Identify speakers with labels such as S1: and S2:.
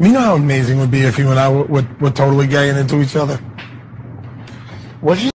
S1: You know how amazing it would be if you and I were, were, were totally gay and into each other?
S2: What